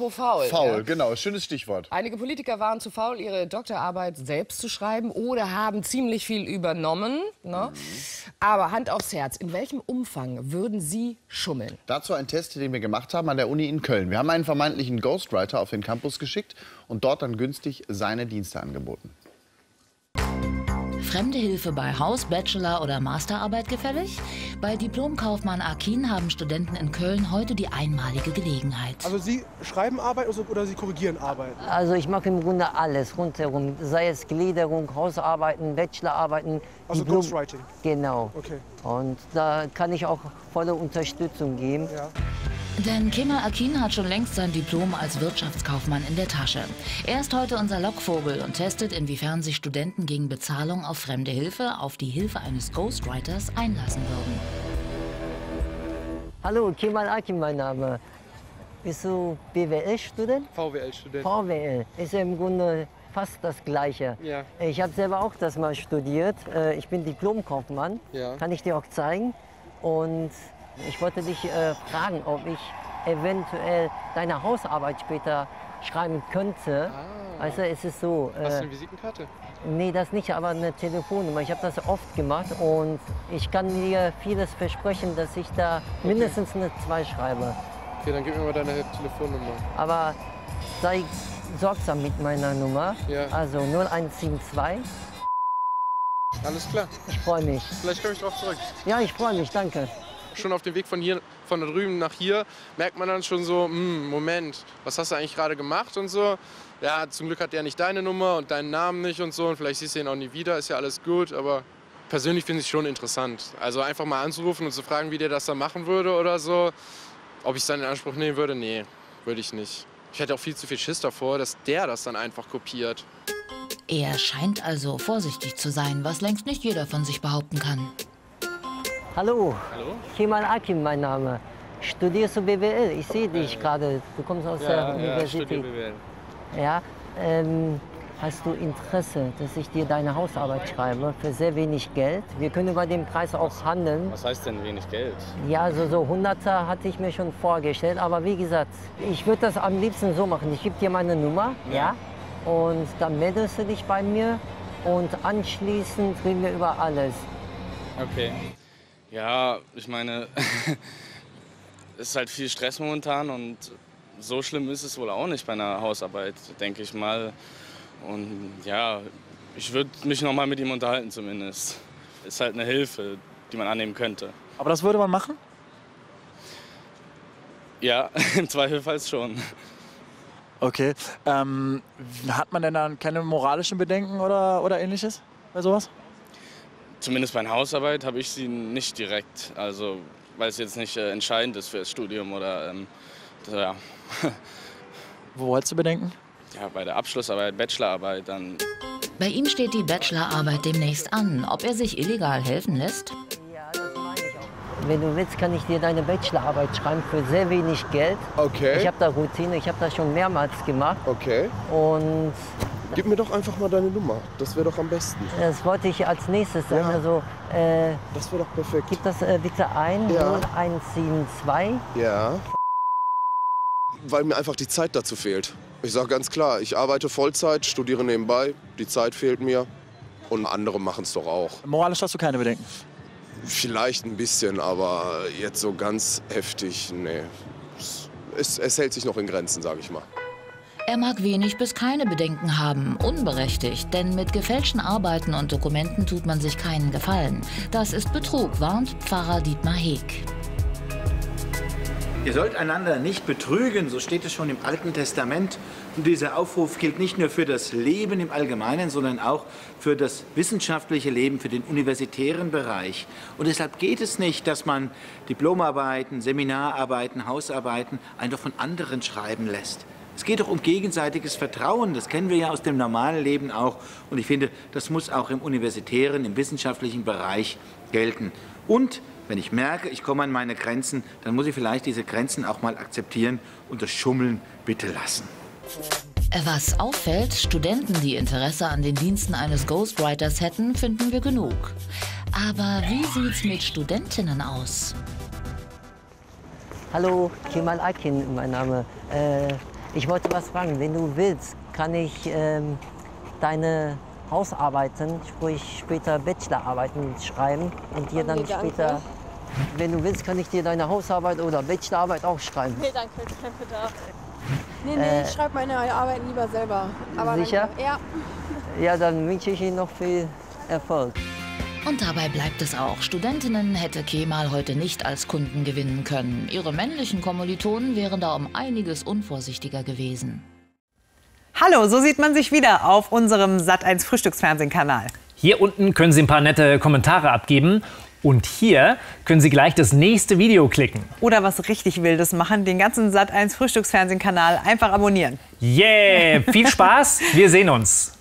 Apropos faul. Faul, ja. genau, schönes Stichwort. Einige Politiker waren zu faul, ihre Doktorarbeit selbst zu schreiben oder haben ziemlich viel übernommen. Ne? Aber Hand aufs Herz, in welchem Umfang würden Sie schummeln? Dazu ein Test, den wir gemacht haben an der Uni in Köln. Wir haben einen vermeintlichen Ghostwriter auf den Campus geschickt und dort dann günstig seine Dienste angeboten. Fremde Hilfe bei Haus-, Bachelor- oder Masterarbeit gefällig? Bei Diplomkaufmann Akin haben Studenten in Köln heute die einmalige Gelegenheit. Also Sie schreiben Arbeit oder Sie korrigieren Arbeit? Also ich mache im Grunde alles rundherum, sei es Gliederung, Hausarbeiten, Bachelorarbeiten. Also Diplom- Ghostwriting? Genau. Okay. Und da kann ich auch volle Unterstützung geben. Ja. Denn Kemal Akin hat schon längst sein Diplom als Wirtschaftskaufmann in der Tasche. Er ist heute unser Lockvogel und testet, inwiefern sich Studenten gegen Bezahlung auf fremde Hilfe, auf die Hilfe eines Ghostwriters einlassen würden. Hallo, Kemal Akin mein Name. Bist du BWL-Student? VWL-Student. VWL ist ja im Grunde fast das Gleiche. Ja. Ich habe selber auch das mal studiert. Äh, Ich bin Diplomkaufmann. Ja. Kann ich dir auch zeigen. Und ich wollte dich äh, fragen, ob ich eventuell deine Hausarbeit später schreiben könnte. Also es ist so. Hast du Äh, eine Visitenkarte? nee, das nicht, aber eine Telefonnummer. Ich habe das oft gemacht und ich kann dir vieles versprechen, dass ich da mindestens eine 2 schreibe. Okay, dann gib mir mal deine Telefonnummer. Aber sei sorgsam mit meiner Nummer. Ja. Also 0172. Alles klar. Ich freue mich. Vielleicht komme ich drauf zurück. Ja, ich freue mich, danke. Schon auf dem Weg von hier, von da drüben nach hier, merkt man dann schon so, hm, Moment, was hast du eigentlich gerade gemacht und so. Ja, zum Glück hat der nicht deine Nummer und deinen Namen nicht und so und vielleicht siehst du ihn auch nie wieder, ist ja alles gut, aber persönlich finde ich es schon interessant. Also einfach mal anzurufen und zu fragen, wie der das dann machen würde oder so. Ob ich es dann in Anspruch nehmen würde, nee, würde ich nicht. Ich hätte auch viel zu viel Schiss davor, dass der das dann einfach kopiert. Er scheint also vorsichtig zu sein, was längst nicht jeder von sich behaupten kann. Hallo. Hallo? Kemal Akim, mein Name. Studierst du BWL? Ich sehe dich gerade. Du kommst aus der Universität. Ja. Ähm, hast du Interesse, dass ich dir deine Hausarbeit schreibe für sehr wenig Geld? Wir können über den Preis auch handeln. Was heißt denn wenig Geld? Ja, also so 100er hatte ich mir schon vorgestellt. Aber wie gesagt, ich würde das am liebsten so machen. Ich gebe dir meine Nummer, ja. Und dann meldest du dich bei mir. Und anschließend reden wir über alles. Okay. Ja, ich meine, es ist halt viel Stress momentan und so schlimm ist es wohl auch nicht bei einer Hausarbeit, denke ich mal. Und ja, ich würde mich noch mal mit ihm unterhalten zumindest. Ist halt eine Hilfe, die man annehmen könnte. Aber das würde man machen? Ja, im Zweifelfall schon. Okay. Ähm, hat man denn dann keine moralischen Bedenken oder, oder ähnliches bei sowas? Zumindest bei einer Hausarbeit habe ich sie nicht direkt. Also, weil es jetzt nicht äh, entscheidend ist für das Studium oder ähm, ja, Wo wolltest du Bedenken? ja, bei der Abschlussarbeit, Bachelorarbeit dann Bei ihm steht die Bachelorarbeit demnächst an. Ob er sich illegal helfen lässt? Ja, das meine ich auch. Wenn du willst, kann ich dir deine Bachelorarbeit schreiben für sehr wenig Geld. Okay. Ich habe da Routine, ich habe das schon mehrmals gemacht. Okay. Und Gib mir doch einfach mal deine Nummer. Das wäre doch am besten. das wollte ich als nächstes sagen. Ja. Also, äh, Das wäre doch perfekt. gib das äh, bitte ein. Ja. 0172. Ja. Weil mir einfach die Zeit dazu fehlt. Ich sage ganz klar, ich arbeite Vollzeit, studiere nebenbei. Die Zeit fehlt mir. Und andere machen es doch auch. Moralisch hast du keine Bedenken. Vielleicht ein bisschen, aber jetzt so ganz heftig, nee. Es, es hält sich noch in Grenzen, sage ich mal. Er mag wenig bis keine Bedenken haben, unberechtigt, denn mit gefälschten Arbeiten und Dokumenten tut man sich keinen Gefallen. Das ist Betrug, warnt Pfarrer Dietmar Heek. Ihr sollt einander nicht betrügen, so steht es schon im Alten Testament. Und dieser Aufruf gilt nicht nur für das Leben im Allgemeinen, sondern auch für das wissenschaftliche Leben, für den universitären Bereich. Und deshalb geht es nicht, dass man Diplomarbeiten, Seminararbeiten, Hausarbeiten einfach von anderen schreiben lässt. Es geht doch um gegenseitiges Vertrauen, das kennen wir ja aus dem normalen Leben auch. Und ich finde, das muss auch im universitären, im wissenschaftlichen Bereich gelten. Und wenn ich merke, ich komme an meine Grenzen, dann muss ich vielleicht diese Grenzen auch mal akzeptieren und das Schummeln bitte lassen. Was auffällt, Studenten, die Interesse an den Diensten eines Ghostwriters hätten, finden wir genug. Aber wie sieht's mit Studentinnen aus? Hallo, Kemal Akin, mein Name. Äh, Ich wollte was fragen. Wenn du willst, kann ich ähm, deine Hausarbeiten, sprich später Bachelorarbeiten schreiben und dir dann später, wenn du willst, kann ich dir deine Hausarbeit oder Bachelorarbeit auch schreiben. Nee, danke, kein Bedarf. Nee, nee, Äh, ich schreibe meine Arbeiten lieber selber. Aber Sicher? Danke. Ja. Ja, dann wünsche ich Ihnen noch viel Erfolg. Und dabei bleibt es auch. Studentinnen hätte Kemal heute nicht als Kunden gewinnen können. Ihre männlichen Kommilitonen wären da um einiges unvorsichtiger gewesen. Hallo, so sieht man sich wieder auf unserem Sat1 Frühstücksfernsehkanal. Hier unten können Sie ein paar nette Kommentare abgeben. Und hier können Sie gleich das nächste Video klicken. Oder was richtig Wildes machen, den ganzen Sat1 Frühstücksfernsehkanal einfach abonnieren. Yeah! Viel Spaß, wir sehen uns.